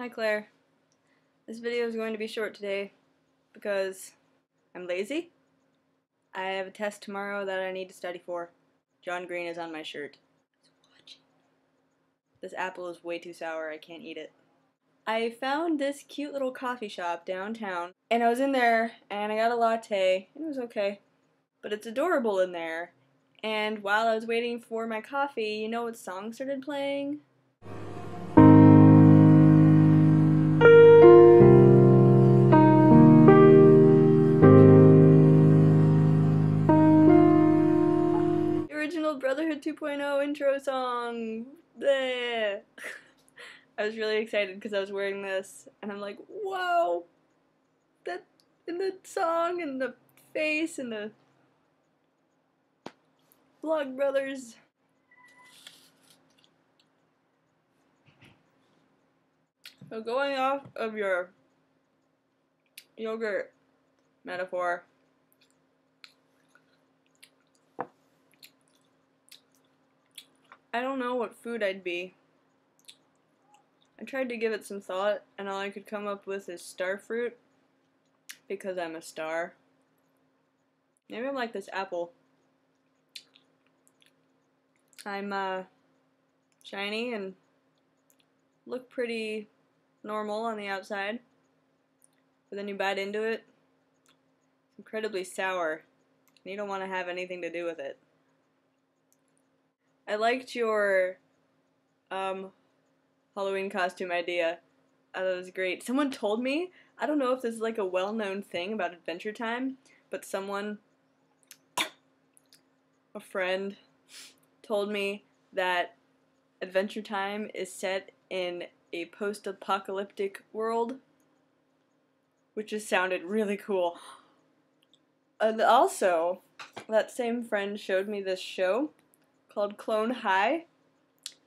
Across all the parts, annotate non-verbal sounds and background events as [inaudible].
Hi Claire. This video is going to be short today because I'm lazy. I have a test tomorrow that I need to study for. John Green is on my shirt. This apple is way too sour, I can't eat it. I found this cute little coffee shop downtown and I was in there and I got a latte and it was okay. But it's adorable in there. And while I was waiting for my coffee, you know what song started playing? Original Brotherhood 2.0 intro song. Bleh. [laughs] I was really excited because I was wearing this, and I'm like, whoa! That in the song and the face and the Vlog Brothers. So going off of your yogurt metaphor, I don't know what food I'd be. I tried to give it some thought, and all I could come up with is star fruit because I'm a star. Maybe I'm like this apple. I'm uh, shiny and look pretty normal on the outside, but then you bite into it, it's incredibly sour, and you don't want to have anything to do with it. I liked your um, Halloween costume idea. Thought it was great. Someone told me, I don't know if this is like a well known thing about Adventure Time, but someone, a friend, told me that Adventure Time is set in a post apocalyptic world, which just sounded really cool. And also, that same friend showed me this show called Clone High.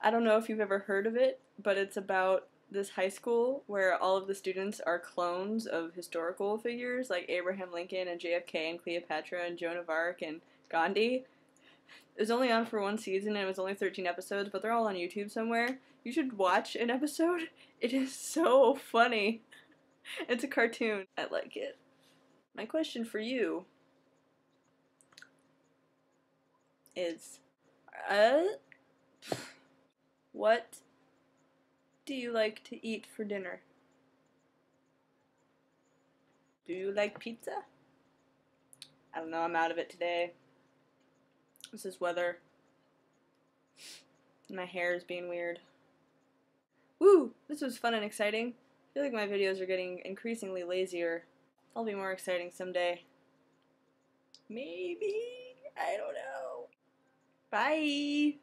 I don't know if you've ever heard of it, but it's about this high school where all of the students are clones of historical figures like Abraham Lincoln and JFK and Cleopatra and Joan of Arc and Gandhi. It was only on for one season and it was only 13 episodes, but they're all on YouTube somewhere. You should watch an episode. [laughs] It is so funny. [laughs] It's a cartoon. I like it. My question for you is uh what do you like to eat for dinner? Do you like pizza? I don't know, I'm out of it today. This is weather. My hair is being weird. Woo! This was fun and exciting. I feel like my videos are getting increasingly lazier. I'll be more exciting someday. Maybe? I don't know. Bye!